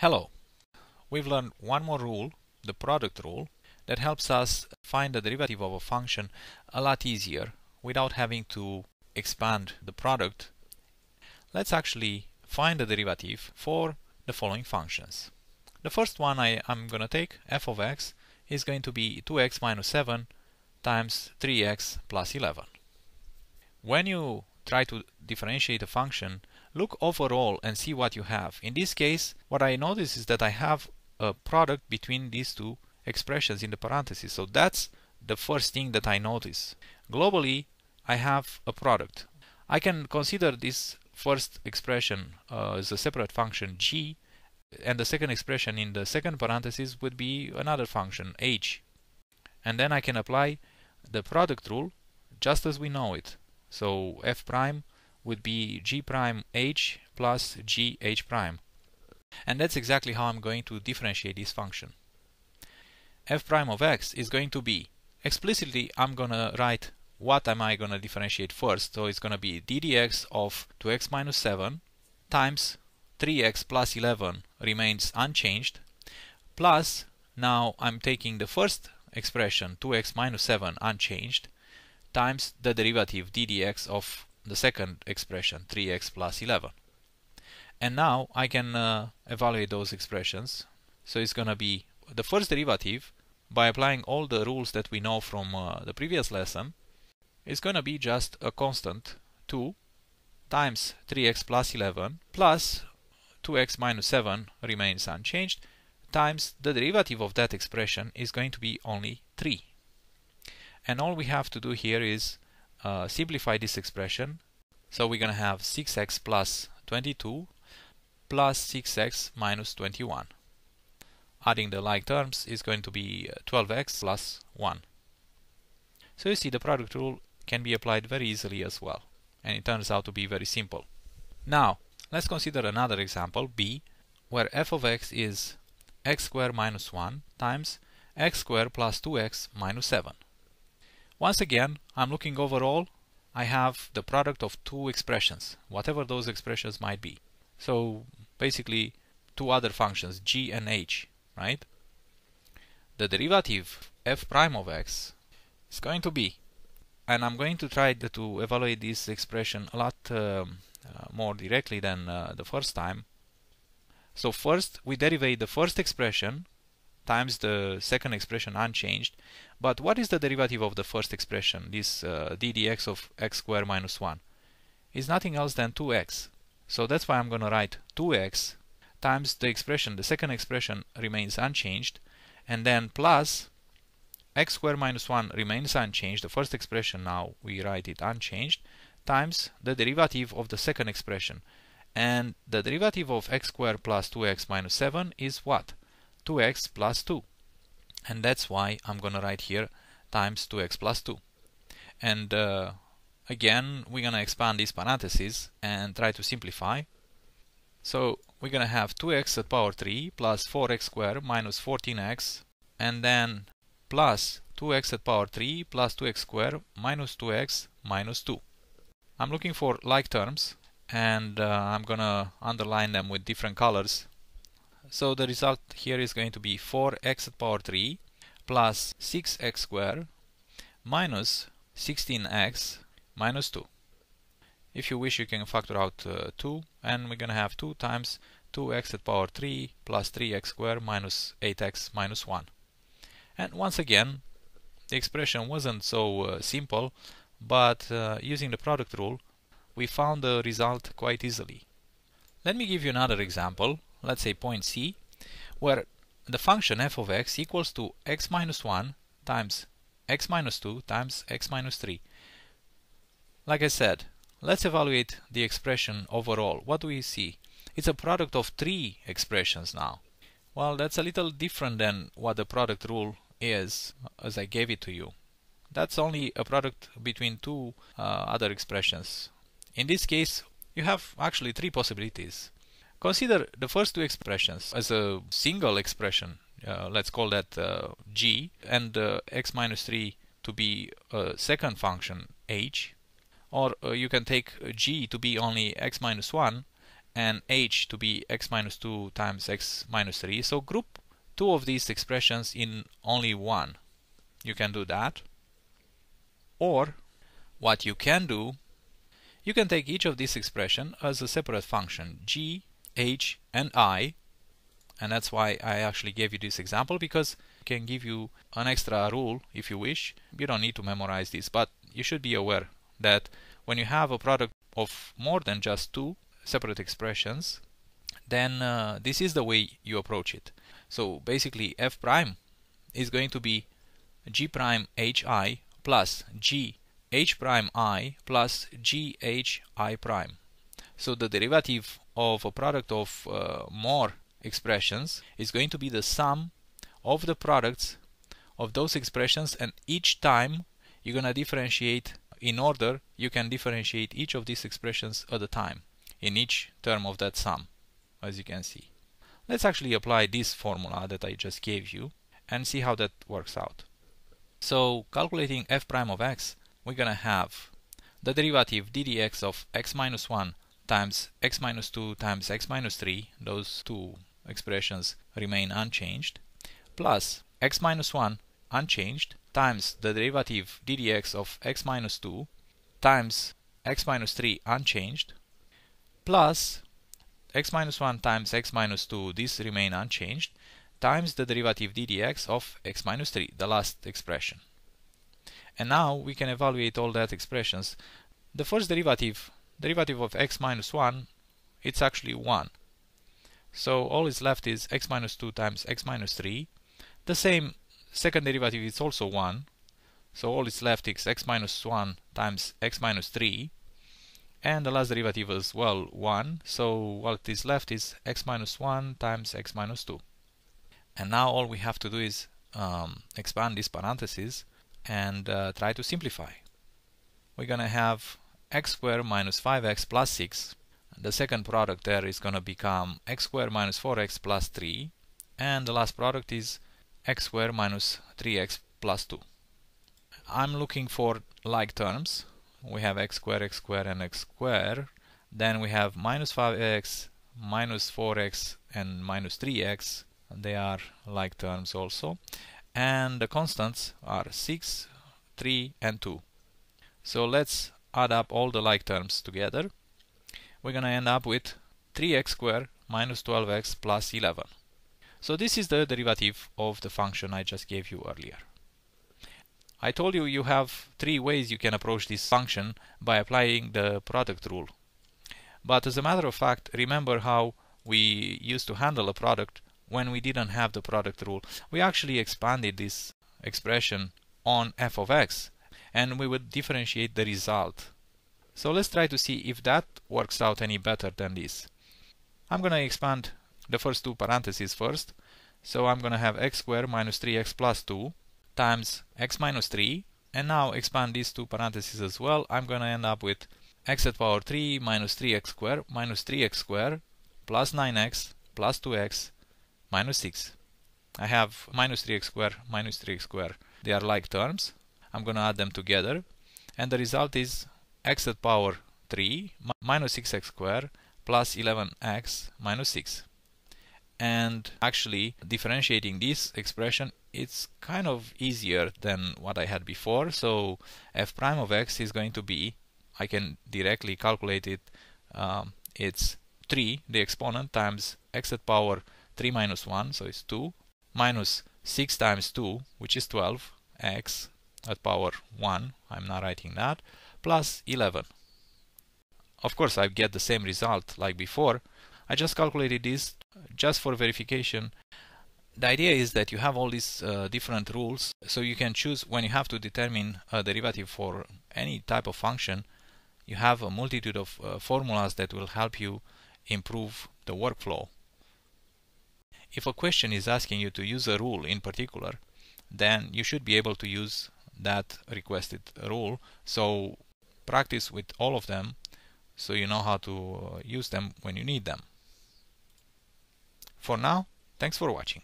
Hello. We've learned one more rule, the product rule, that helps us find the derivative of a function a lot easier without having to expand the product. Let's actually find the derivative for the following functions. The first one I am going to take, f of x, is going to be 2x minus 7 times 3x plus 11. When you try to differentiate a function, look overall and see what you have. In this case, what I notice is that I have a product between these two expressions in the parentheses. So that's the first thing that I notice. Globally, I have a product. I can consider this first expression uh, as a separate function g, and the second expression in the second parenthesis would be another function h. And then I can apply the product rule just as we know it. So f prime would be g prime h plus g h prime. And that's exactly how I'm going to differentiate this function. f prime of x is going to be, explicitly I'm going to write what am I going to differentiate first. So it's going to be ddx of 2x minus 7 times 3x plus 11 remains unchanged, plus now I'm taking the first expression 2x minus 7 unchanged times the derivative ddx of the second expression 3x plus 11 and now I can uh, evaluate those expressions. So it's gonna be the first derivative by applying all the rules that we know from uh, the previous lesson is gonna be just a constant 2 times 3x plus 11 plus 2x minus 7 remains unchanged times the derivative of that expression is going to be only 3 and all we have to do here is uh, simplify this expression. So we're going to have 6x plus 22 plus 6x minus 21. Adding the like terms is going to be 12x plus 1. So you see the product rule can be applied very easily as well. And it turns out to be very simple. Now, let's consider another example, b, where f of x is x squared minus 1 times x squared plus 2x minus 7. Once again, I'm looking overall. I have the product of two expressions, whatever those expressions might be. So basically, two other functions, g and h, right? The derivative f prime of x is going to be, and I'm going to try to evaluate this expression a lot um, uh, more directly than uh, the first time. So first, we derivate the first expression times the second expression unchanged. But what is the derivative of the first expression, this uh, ddx of x squared minus 1? Is nothing else than 2x. So that's why I'm going to write 2x times the expression, the second expression remains unchanged, and then plus x squared minus 1 remains unchanged, the first expression now we write it unchanged, times the derivative of the second expression. And the derivative of x squared plus 2x minus 7 is what? 2x plus 2 and that's why I'm gonna write here times 2x plus 2 and uh, again we're gonna expand these parentheses and try to simplify. So we're gonna have 2x at power 3 plus 4x squared minus 14x and then plus 2x at power 3 plus 2x squared minus 2x minus 2 I'm looking for like terms and uh, I'm gonna underline them with different colors so the result here is going to be 4x to the power 3 plus 6x squared minus 16x minus 2. If you wish you can factor out uh, 2 and we're going to have 2 times 2x to the power 3 plus 3x squared minus 8x minus 1. And once again the expression wasn't so uh, simple but uh, using the product rule we found the result quite easily. Let me give you another example let's say point C, where the function f of x equals to x minus 1 times x minus 2 times x minus 3. Like I said, let's evaluate the expression overall. What do we see? It's a product of three expressions now. Well, that's a little different than what the product rule is, as I gave it to you. That's only a product between two uh, other expressions. In this case, you have actually three possibilities. Consider the first two expressions as a single expression. Uh, let's call that uh, g and uh, x minus 3 to be a second function h or uh, you can take g to be only x minus 1 and h to be x minus 2 times x minus 3. So group two of these expressions in only one. You can do that. Or what you can do, you can take each of these expression as a separate function, g, h, and i, and that's why I actually gave you this example because it can give you an extra rule if you wish. You don't need to memorize this, but you should be aware that when you have a product of more than just two separate expressions, then uh, this is the way you approach it. So basically f prime is going to be g prime hi plus g h prime i plus g h i prime. So the derivative of a product of uh, more expressions is going to be the sum of the products of those expressions and each time you're going to differentiate in order you can differentiate each of these expressions at a time in each term of that sum as you can see. Let's actually apply this formula that I just gave you and see how that works out. So calculating f prime of x we're gonna have the derivative ddx of x minus 1 times x minus 2 times x minus 3 those two expressions remain unchanged plus x minus 1 unchanged times the derivative ddx of x minus 2 times x minus 3 unchanged plus x minus 1 times x minus 2 this remain unchanged times the derivative ddx of x minus 3 the last expression. And now we can evaluate all that expressions. The first derivative derivative of x minus 1 it's actually 1 so all is left is x minus 2 times x minus 3. The same second derivative is also 1. So all is left is x minus 1 times x minus 3. And the last derivative as well 1. So what is left is x minus 1 times x minus 2. And now all we have to do is um, expand these parentheses and uh, try to simplify. We're going to have x squared minus 5x plus 6 the second product there is going to become x squared minus 4x plus 3 and the last product is x squared minus 3x plus 2. I'm looking for like terms. We have x squared, x squared and x squared. Then we have minus 5x, minus 4x and minus 3x. They are like terms also. And the constants are 6, 3 and 2. So let's add up all the like terms together we're going to end up with 3x squared minus 12x plus 11. So this is the derivative of the function I just gave you earlier. I told you you have three ways you can approach this function by applying the product rule. But as a matter of fact, remember how we used to handle a product when we didn't have the product rule. We actually expanded this expression on f of x and we would differentiate the result so let's try to see if that works out any better than this. I'm going to expand the first two parentheses first. So I'm going to have x squared minus 3x plus 2 times x minus 3. And now expand these two parentheses as well. I'm going to end up with x at the power 3 minus 3x squared minus 3x squared plus 9x plus 2x minus 6. I have minus 3x squared minus 3x squared. They are like terms. I'm going to add them together. And the result is x to the power 3 minus 6x squared plus 11x minus 6 and actually differentiating this expression it's kind of easier than what I had before so f prime of x is going to be I can directly calculate it um, it's 3 the exponent times x to the power 3 minus 1 so it's 2 minus 6 times 2 which is 12 x at power 1 I'm not writing that plus 11. Of course, I get the same result like before. I just calculated this just for verification. The idea is that you have all these uh, different rules, so you can choose when you have to determine a derivative for any type of function. You have a multitude of uh, formulas that will help you improve the workflow. If a question is asking you to use a rule in particular, then you should be able to use that requested rule. So practice with all of them so you know how to uh, use them when you need them. For now, thanks for watching.